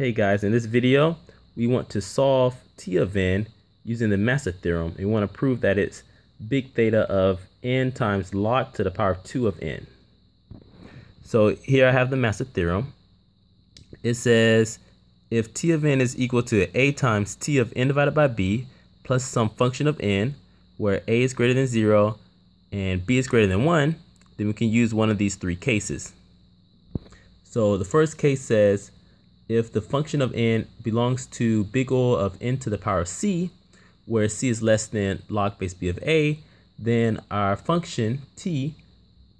Hey guys, in this video, we want to solve T of n using the master theorem. We want to prove that it's big theta of n times log to the power of 2 of n. So here I have the master theorem. It says if T of n is equal to a times T of n divided by b plus some function of n where a is greater than 0 and b is greater than 1, then we can use one of these three cases. So the first case says if the function of n belongs to big O of n to the power of c, where c is less than log base b of a, then our function t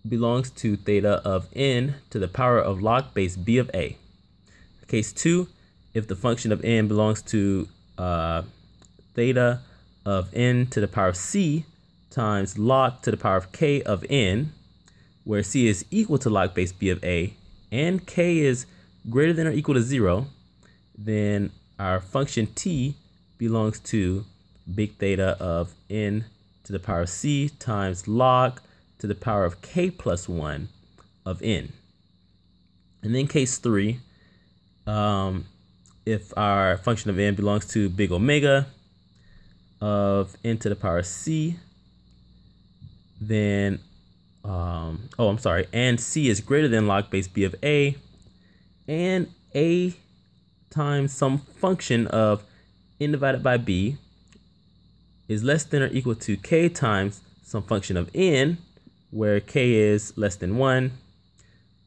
belongs to theta of n to the power of log base b of a. Case 2, if the function of n belongs to uh, theta of n to the power of c times log to the power of k of n, where c is equal to log base b of a, and k is greater than or equal to 0, then our function t belongs to big theta of n to the power of c times log to the power of k plus 1 of n. And then case 3, um, if our function of n belongs to big omega of n to the power of c, then, um, oh, I'm sorry, and c is greater than log base b of a, and a times some function of n divided by b is less than or equal to k times some function of n, where k is less than 1,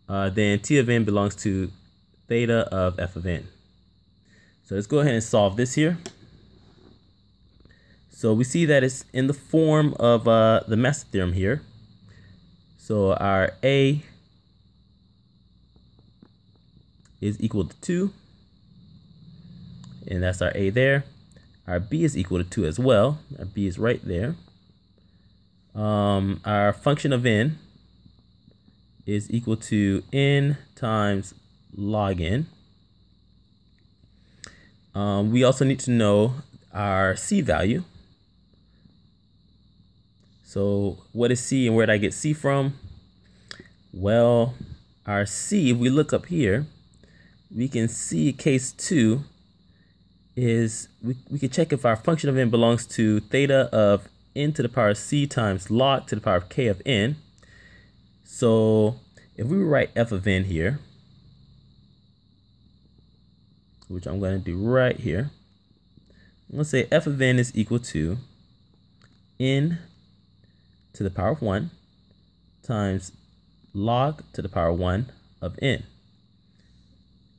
uh, then t of n belongs to theta of f of n. So let's go ahead and solve this here. So we see that it's in the form of uh, the master theorem here. So our a is equal to 2. And that's our A there. Our B is equal to 2 as well. Our B is right there. Um, our function of n is equal to n times log n. Um, we also need to know our c value. So what is c and where did I get c from? Well, our c, if we look up here, we can see case two is we, we can check if our function of n belongs to theta of n to the power of c times log to the power of k of n. So if we write f of n here, which I'm going to do right here, let's say f of n is equal to n to the power of 1 times log to the power of 1 of n.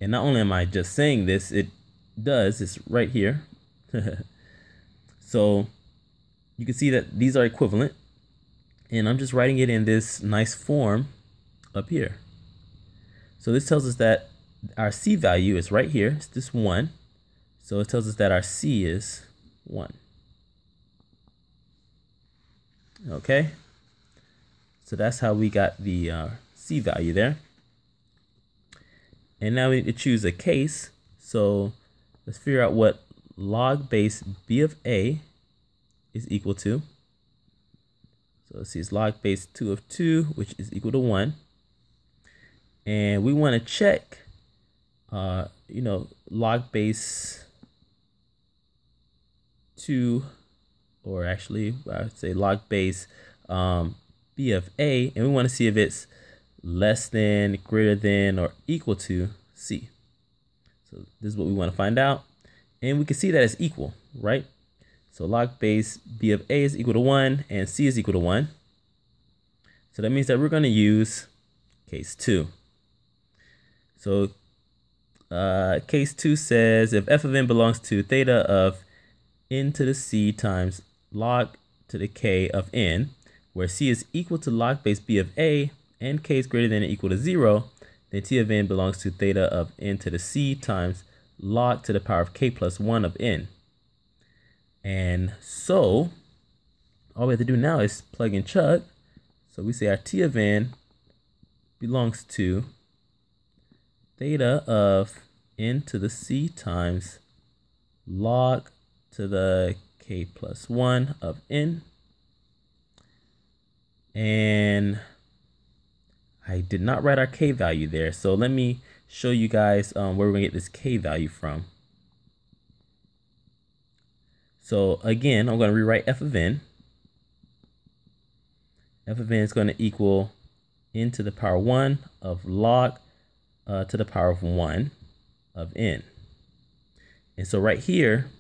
And not only am I just saying this, it does, it's right here. so you can see that these are equivalent. And I'm just writing it in this nice form up here. So this tells us that our C value is right here. It's this 1. So it tells us that our C is 1. Okay. So that's how we got the uh, C value there. And now we need to choose a case. So let's figure out what log base b of a is equal to. So let's see, it's log base 2 of 2, which is equal to 1. And we want to check, uh, you know, log base 2, or actually, I would say log base um, b of a, and we want to see if it's less than, greater than, or equal to C. So this is what we want to find out. And we can see that it's equal, right? So log base B of A is equal to 1 and C is equal to 1. So that means that we're going to use case 2. So uh, case 2 says if f of n belongs to theta of n to the c times log to the k of n, where c is equal to log base b of a, and k is greater than or equal to 0, then t of n belongs to theta of n to the c times log to the power of k plus 1 of n. And so, all we have to do now is plug in chug. So we say our t of n belongs to theta of n to the c times log to the k plus 1 of n. And I did not write our K value there. So let me show you guys um, where we're gonna get this k value from. So again, I'm gonna rewrite f of n. f of n is gonna equal n to the power one of log uh, to the power of one of n. And so right here,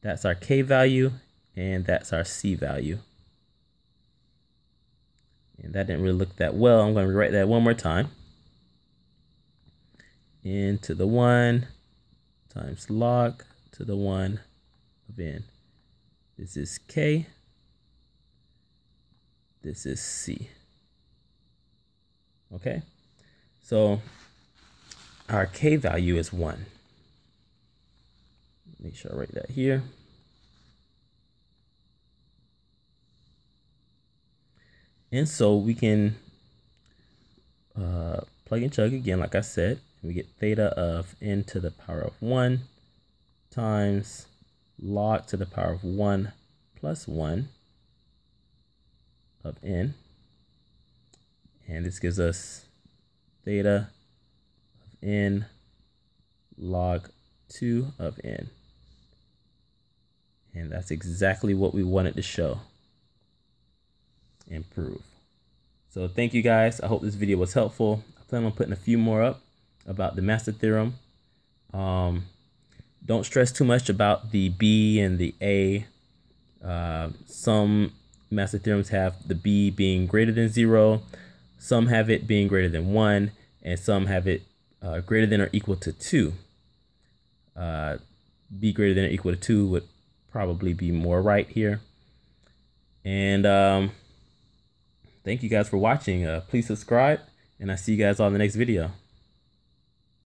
that's our k value and that's our c value. And that didn't really look that well. I'm going to rewrite that one more time. n to the 1 times log to the 1 of n. This is k. This is c. Okay? So our k value is 1. Make sure I write that here. And so we can uh, plug and chug again, like I said. We get theta of n to the power of 1 times log to the power of 1 plus 1 of n. And this gives us theta of n log 2 of n. And that's exactly what we wanted to show improve. So thank you guys. I hope this video was helpful. I plan on putting a few more up about the master theorem. Um, don't stress too much about the B and the A. Uh, some master theorems have the B being greater than zero. Some have it being greater than one and some have it uh, greater than or equal to two. Uh, B greater than or equal to two would probably be more right here. And um, thank you guys for watching. Uh, please subscribe, and I see you guys on the next video.